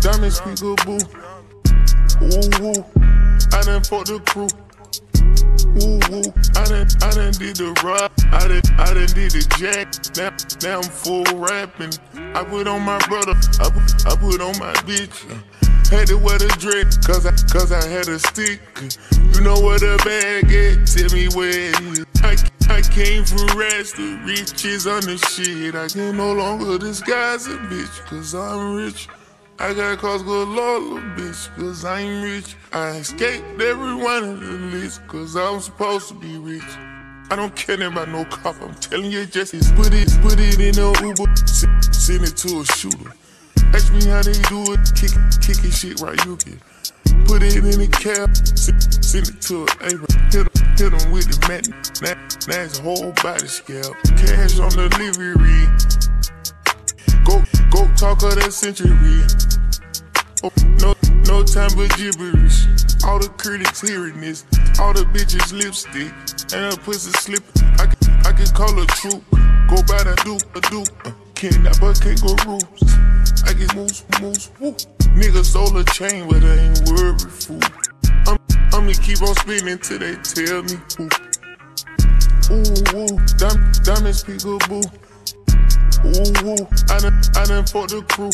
Diamond speak a boo. Ooh, ooh. I done fucked the crew. Ooh, ooh. I done, I done did the rock. I done, I done did the jack. Now, now I'm full rapping. I put on my brother. I put, I put on my bitch. Uh, had to wear the dread, cause I, cause I had a stick. Uh, you know where the bag at? Tell me where it is. I, I came from rags to riches on the shit. I can no longer disguise a bitch, cause I'm rich. I got cause good lord, little bitch, cause I'm rich. I escaped every one of the list, cause I'm supposed to be rich. I don't care about no cop, I'm telling you, just put it, put it in a Uber, send, it to a shooter. Ask me how they do it, kick, kicking shit right, you can. Put it in a cab, send, it to a Abra. Hit him, hit him with the mat, now, now a whole body scalp. Cash on the delivery. Go, go talk of that century. Oh, no, no time but gibberish. All the critics hearing this, all the bitches lipstick, and her pussy slip. I can, I can call a troop. Go by the duke, a duke. Uh, can't that but can't go rules. I get moves, moves, woo. Nigga sold a chain, but I ain't worried, fool. Keep on spinning till they tell me who. Ooh, ooh, Dim- diamonds peekaboo. Ooh, ooh, I done, I done fought the crew.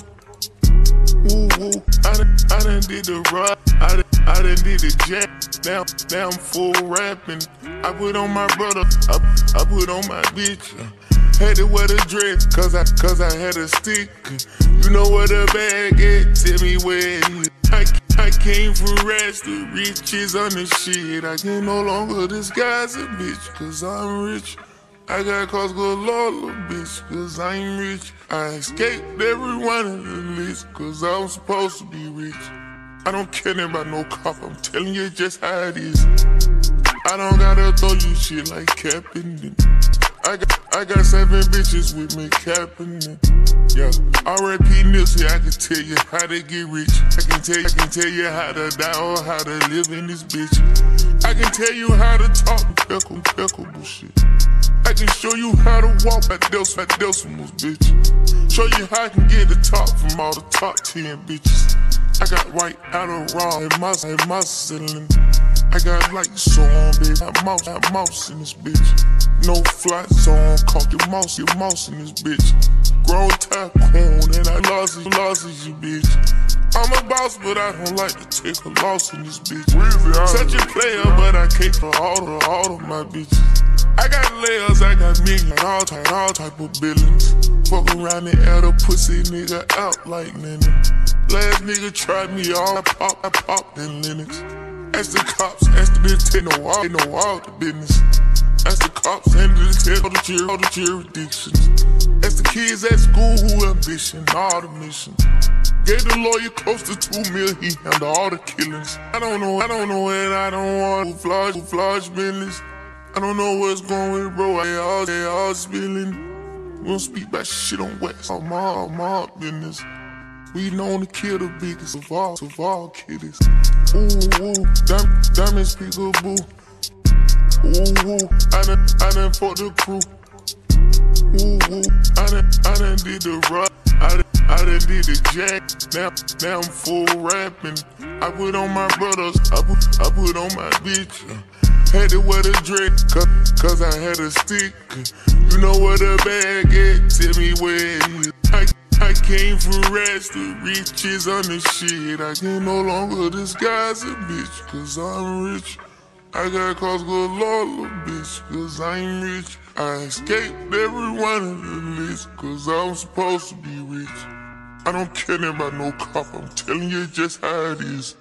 Ooh, ooh, I done, I done did the rock. I done, I done did the jack. Now, now I'm full rapping. I put on my brother. I, I put on my bitch. Uh. Had to wear the dress, cause I, cause I had a stick. Uh. You know where the bag at? Tell me where it is. I, I came from rags to riches on the shit. I can no longer disguise a bitch, cause I'm rich. I got cause good lord, little bitch, cause I'm rich. I escaped every one of the list, cause I'm supposed to be rich. I don't care about no cop, I'm telling you just how it is. I don't gotta throw you shit like Captain. I got I got seven bitches with me capping. Yeah, R.I.P. Nipsey, I can tell you how to get rich. I can tell you, I can tell you how to die or how to live in this bitch. I can tell you how to talk impeccable, impeccable shit. I can show you how to walk at Dels, at Delsimals, bitch. Show you how I can get the top from all the top 10 bitches. I got white out of raw and mouse, and mouse ceiling. I got lights on, baby. I mouse, I mouse in this bitch. No fly zone, caught your mouse, your mouse in this bitch. Grown tycoon, and I lost it, lost it, you bitch. I'm a boss, but I don't like to take a loss in this bitch. Such a player, but I came for all of, all of my bitches. I got layers, I got millions, all type, all type of billions. Fuck around and air the pussy nigga out like linen. Last nigga tried me all, I pop, I popped in Linux. Ask the cops, ask the bitch, take no all, no all the business. Ask the cops and the tell the jury, all the jurisdictions. Ask the kids at school who ambition, all the missions. Gave the lawyer close to two mil, he handled all the killings. I don't know, I don't know, and I don't want to flash, flash business. I don't know what's going it, bro. They all, they all spilling. We don't speak about shit on West. All mob, my business. We known to kill the biggest of all, of all killers. Ooh, ooh, Dim- diamonds peekaboo. Ooh, ooh, I done, I done fought the crew. Ooh, ooh, I done, I done did the rock. I done, I done did the jack. Now, now I'm full rapping. I put on my brothers. I put, I put on my bitch. Had to wear the dress, cause, cause I had a stick. You know where the bag at? Tell me where it is. Came from rags to riches on the shit. I can no longer disguise a bitch, cause I'm rich. I got cause good lord, little bitch, cause I'm rich. I escaped every one of the list, cause I'm supposed to be rich. I don't care about no cop, I'm telling you just how it is.